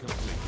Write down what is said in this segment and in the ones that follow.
Complete.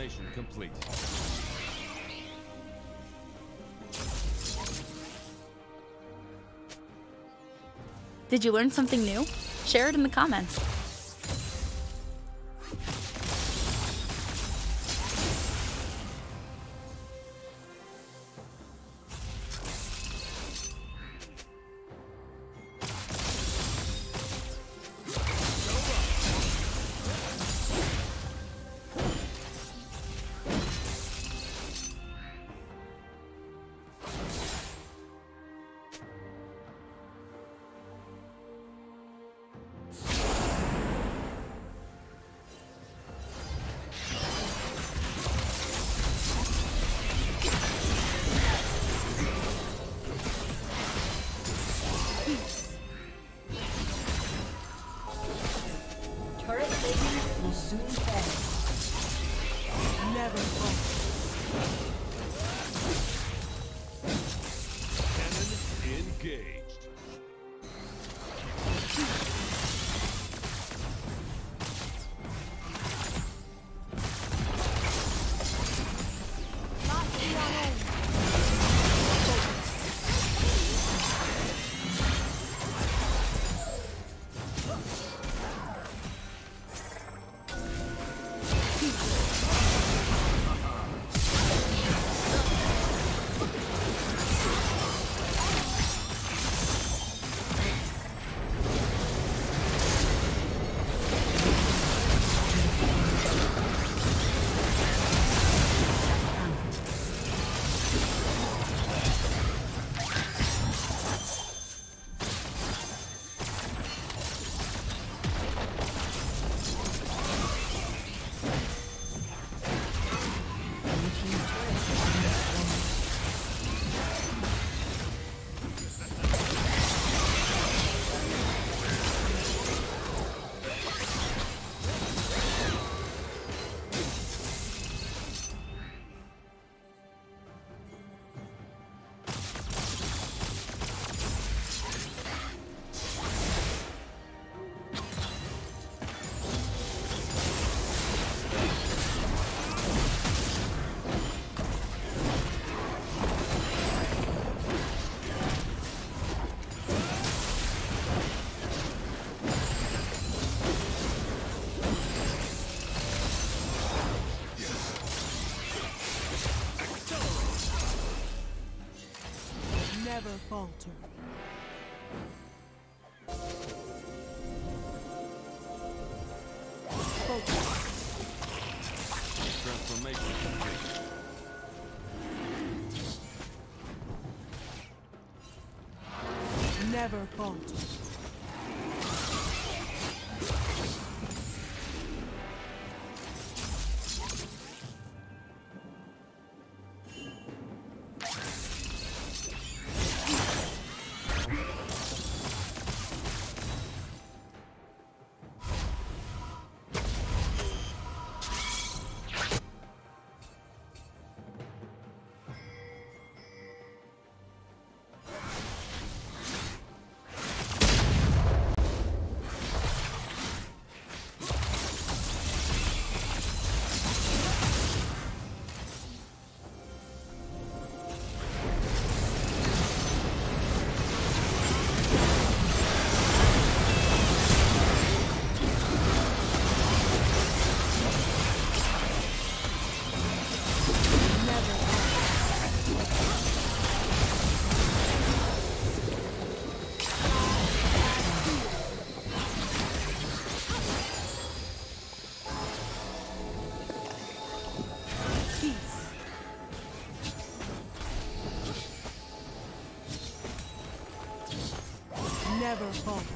Transformation complete. Did you learn something new? Share it in the comments. Never fall. Cannon engaged. Never falter. Focus. Transformation complete. Never falter. Never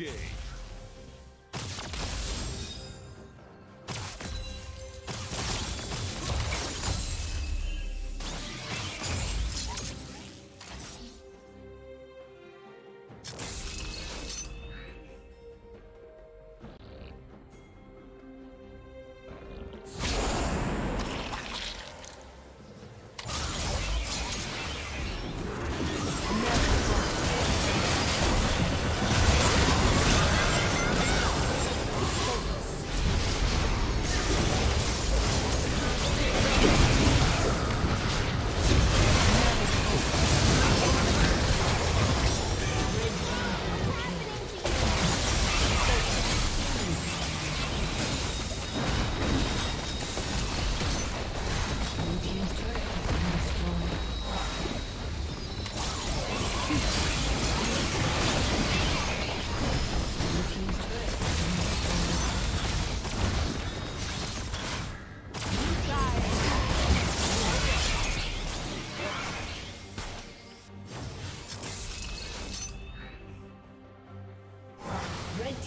engaged.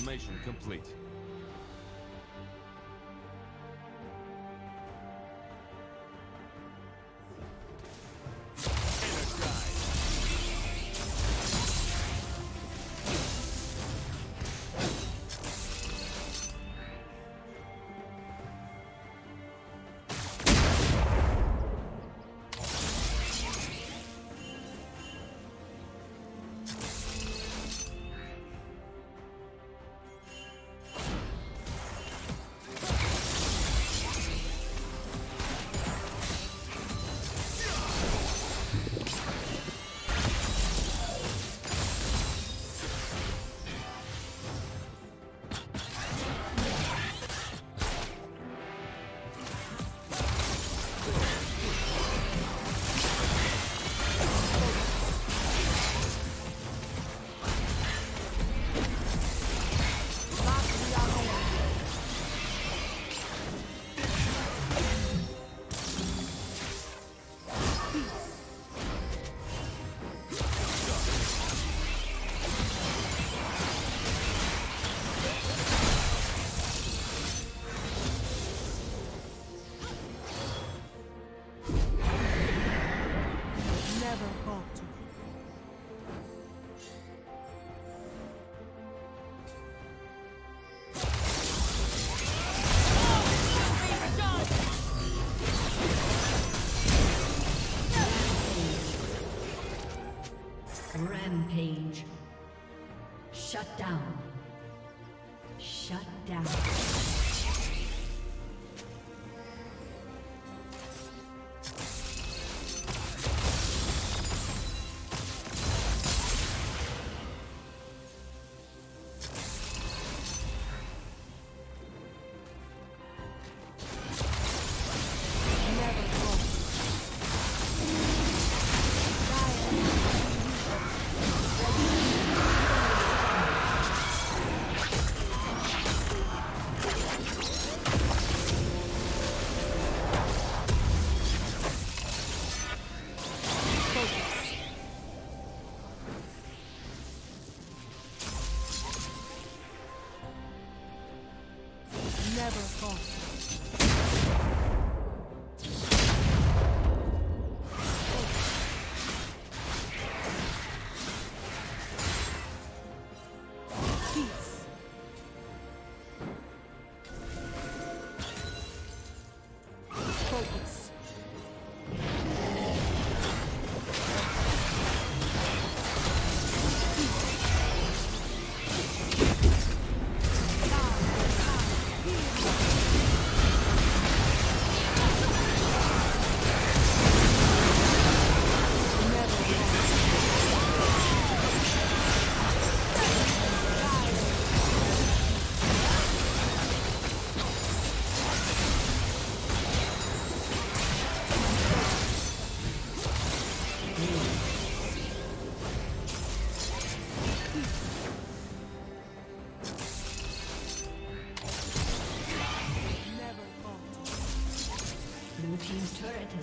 Formation complete.